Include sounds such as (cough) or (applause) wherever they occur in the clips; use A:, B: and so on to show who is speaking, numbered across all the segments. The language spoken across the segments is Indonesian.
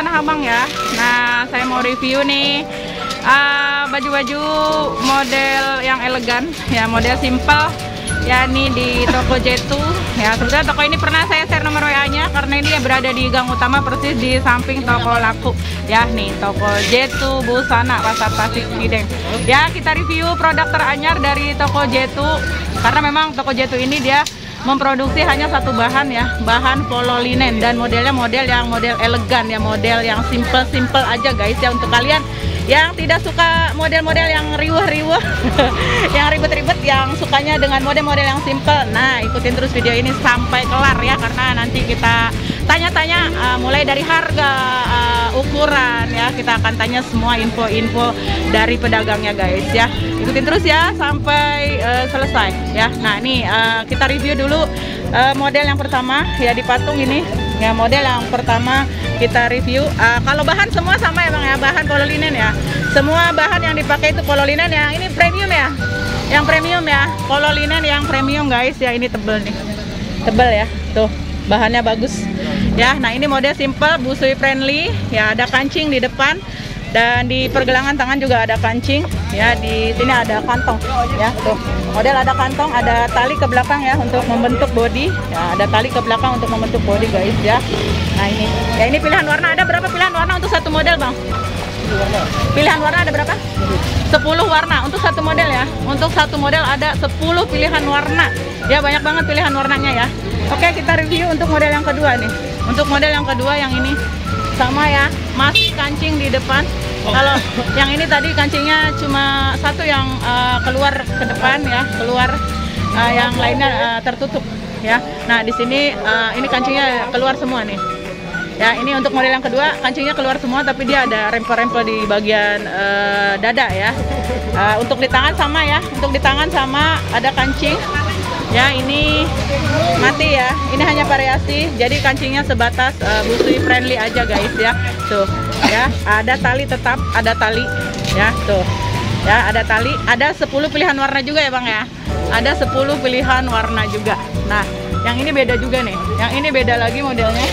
A: Tanah Abang ya. Nah, saya mau review nih ah, baju-baju model yang elegan, ya model simple. Ya ini di toko Jetu. Ya sebetulnya toko ini pernah saya share nomor WA-nya karena ini ya berada di gang utama persis di samping toko laku. Ya nih toko Jetu Busana Pasar Tasik Cideng. Ya kita review produk teranyar dari toko Jetu karena memang toko Jetu ini dia memproduksi hanya satu bahan ya bahan polo linen dan modelnya model yang model elegan ya model yang simple simple aja guys ya untuk kalian yang tidak suka model-model yang riuh-riuh (laughs) yang ribet-ribet yang sukanya dengan model-model yang simple. Nah ikutin terus video ini sampai kelar ya karena nanti kita tanya-tanya uh, mulai dari harga uh, ukuran ya. Kita akan tanya semua info-info dari pedagangnya guys ya. Ikutin terus ya sampai uh, selesai ya. Nah ini uh, kita review dulu uh, model yang pertama ya di patung ini ya model yang pertama kita review. Uh, kalau bahan semua sama ya bang ya bahan polo linen ya. Semua bahan yang dipakai itu polo linen ya. Ini premium ya. Yang premium ya. Polo linen yang premium guys. Ya ini tebel nih. Tebel ya. Tuh bahannya bagus. Ya nah ini model simple busui friendly. Ya ada kancing di depan dan di pergelangan tangan juga ada kancing. Ya di sini ada kantong. Ya tuh. Model ada kantong ada tali ke belakang ya untuk membentuk body. Ya ada tali ke belakang untuk membentuk body guys ya. Nah ini. Ya ini pilihan warna. Ada berapa pilihan warna untuk satu model bang? Pilihan warna ada berapa? 10 warna untuk satu model ya. Untuk satu model ada 10 pilihan warna. Ya banyak banget pilihan warnanya ya. Oke kita review untuk model yang kedua nih. Untuk model yang kedua yang ini. Sama ya masih kancing di depan. Kalau yang ini tadi kancingnya cuma satu yang uh, keluar ke depan ya keluar uh, yang lainnya uh, tertutup ya. Nah di sini uh, ini kancingnya keluar semua nih. Ya ini untuk model yang kedua kancingnya keluar semua tapi dia ada rempel-rempel di bagian uh, dada ya. Uh, untuk di tangan sama ya untuk di tangan sama ada kancing ya ini mati ya. Ini hanya variasi jadi kancingnya sebatas uh, busui friendly aja guys ya. Tuh ya ada tali tetap ada tali ya tuh. Ya ada tali ada 10 pilihan warna juga ya bang ya. Ada 10 pilihan warna juga. Nah yang ini beda juga nih. Yang ini beda lagi modelnya.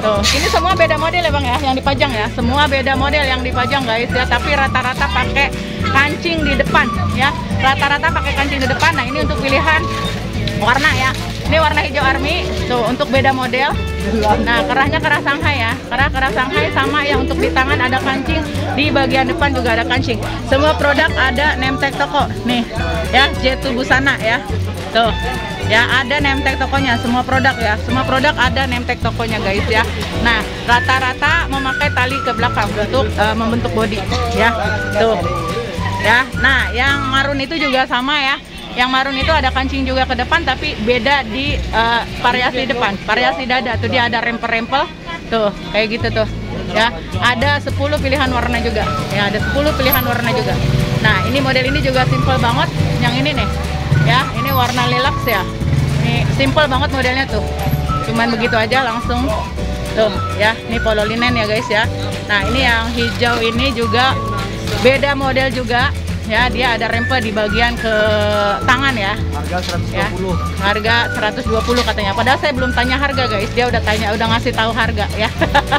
A: Tuh ini semua beda model ya bang ya yang dipajang ya. Semua beda model yang dipajang guys ya. Tapi rata-rata pakai kancing di depan ya. Rata-rata pakai kancing di depan. Nah ini untuk pilihan warna ya. Ini warna hijau army. Tuh untuk beda model. Nah kerahnya kerah Shanghai ya. Kerah kerah Shanghai sama yang untuk di tangan ada kancing. Di bagian depan juga ada kancing. Semua produk ada name tag toko. Nih ya Jetu Busana ya. Tuh ya ada name tag tokonya. Semua produk ya. Semua produk ada name tag tokonya guys ya. Nah rata-rata memakai tali ke belakang untuk uh, membentuk body ya. Tuh ya. Nah yang marun itu juga sama ya yang marun itu ada kancing juga ke depan tapi beda di uh, variasi depan. Variasi dada tuh dia ada rempel-rempel. Tuh kayak gitu tuh ya. Ada 10 pilihan warna juga ya ada 10 pilihan warna juga. Nah ini model ini juga simple banget yang ini nih ya. Ini warna lilac ya. Ini simple banget modelnya tuh. Cuman begitu aja langsung tuh ya. Ini polo linen ya guys ya. Nah ini yang hijau ini juga beda model juga ya dia ada rempel di bagian ke tangan ya.
B: Harga 120.
A: ya harga 120 katanya. Padahal saya belum tanya harga guys. Dia udah tanya udah ngasih tahu harga ya.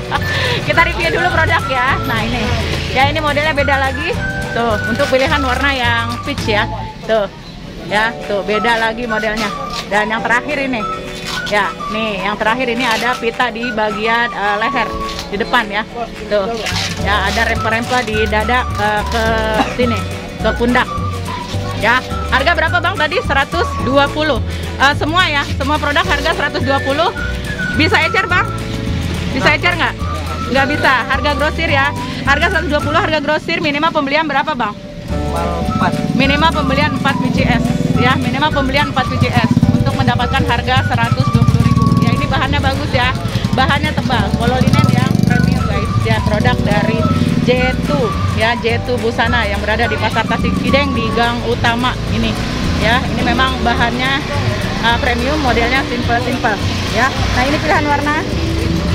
A: (laughs) Kita review dulu produk ya. Nah ini. Ya ini modelnya beda lagi. Tuh untuk pilihan warna yang peach ya. Tuh. Ya tuh beda lagi modelnya. Dan yang terakhir ini. Ya nih yang terakhir ini ada pita di bagian uh, leher di depan ya. Tuh. Ya ada rempel-rempel di dada uh, ke sini ke pundak. Ya harga berapa bang? Tadi 120 uh, semua ya semua produk harga 120 bisa ecer bang? Bisa ecer nggak? Nggak bisa. Harga grosir ya. Harga 120 harga grosir minimal pembelian berapa bang?
B: Minimal 4.
A: minimal pembelian 4 BCS ya minimal pembelian 4 BCS untuk mendapatkan harga 120.000 ya ini bahannya bagus ya. Bahannya tebal. Polo linen yang premium guys. Ya produk dari J2 ya J2 Busana yang berada di Pasar Tasik Cideng di gang utama ini. Ya ini memang bahannya uh, premium modelnya simple simple ya. Nah ini pilihan warna.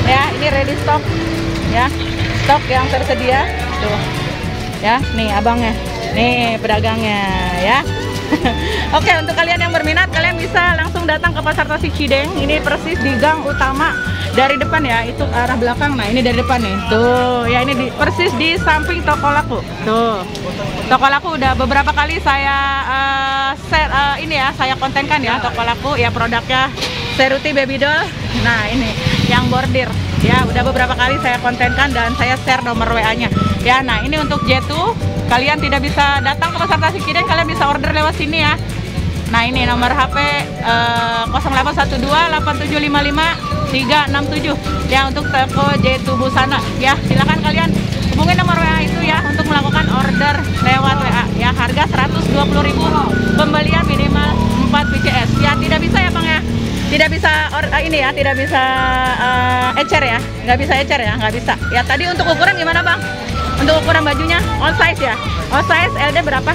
A: Ya ini ready stock ya. Stok yang tersedia tuh. Ya nih abangnya nih pedagangnya ya. (laughs) Oke untuk kalian yang berminat kalian bisa langsung datang ke Pasar Tasik Cideng ini persis di gang utama dari depan ya itu arah belakang. Nah ini dari depan nih. Tuh ya ini di, persis di samping toko laku. Tuh. Toko laku udah beberapa kali saya eh, share eh, ini ya saya kontenkan ya toko laku ya produknya Seruti Baby Doll. Nah ini yang bordir. Ya udah beberapa kali saya kontenkan dan saya share nomor WA nya ya nah ini untuk Jetu kalian tidak bisa datang ke pasar Tasikiden kalian bisa order lewat sini ya. Nah ini nomor HP eh, 0812 8755 367 ya untuk toko J2 Busana. Ya silakan kalian hubungi nomor WA itu ya untuk melakukan order lewat WA ya harga 120.000 pembelian minimal 4 PCS ya tidak bisa ya Bang ya? Tidak bisa or, eh, ini ya tidak bisa eh, ecer ya? Nggak bisa ecer ya? Nggak bisa. Ya tadi untuk ukuran gimana Bang? Untuk ukuran bajunya? All size ya? All size LD berapa?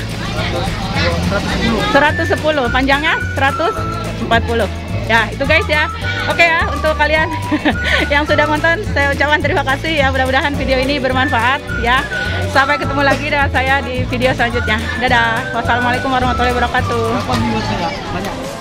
A: 110 panjangnya 140 ya itu guys ya. Oke ya untuk kalian (laughs) yang sudah nonton saya ucapkan terima kasih ya. Mudah-mudahan video ini bermanfaat ya. Sampai ketemu lagi dengan saya di video selanjutnya. Dadah. Wassalamualaikum warahmatullahi wabarakatuh